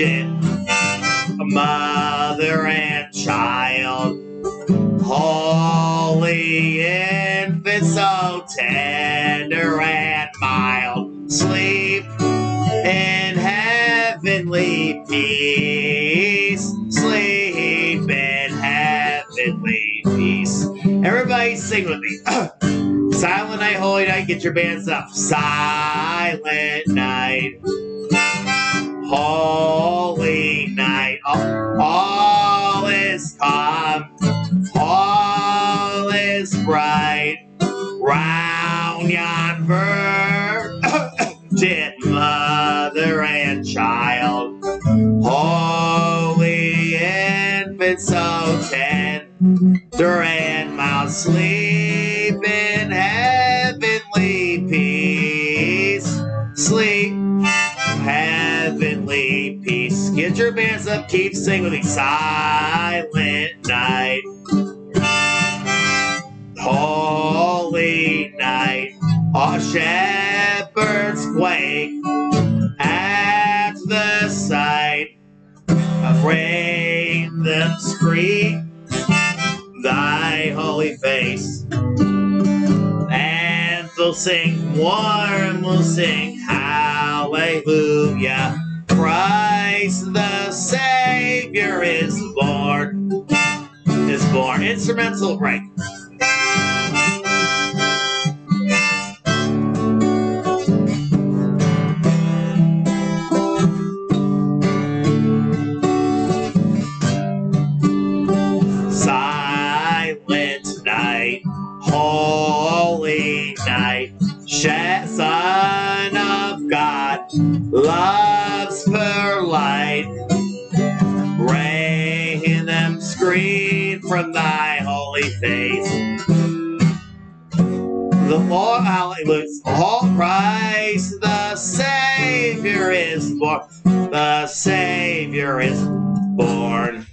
virgin, mother and child, holy infant, so tender and mild, sleep in heavenly peace, sleep in heavenly peace. Everybody sing with me. Silent night, holy night, get your bands up. Silent night, all, is calm, all is bright. Round yon virgin mother and child, holy infant, so tender and mild, sleep in heavenly peace, sleep heavenly peace. Get your bands up, keep singing with me. Silent night, holy night, all shepherds quake at the sight of rain them scream thy holy face. And they'll sing, warm We'll sing, hallelujah. Christ the Savior is born, is born. Instrumental break. Silent night, holy night, Shed screen from thy holy face. The Lord hallelujah, all Christ the Savior is born. The Savior is born.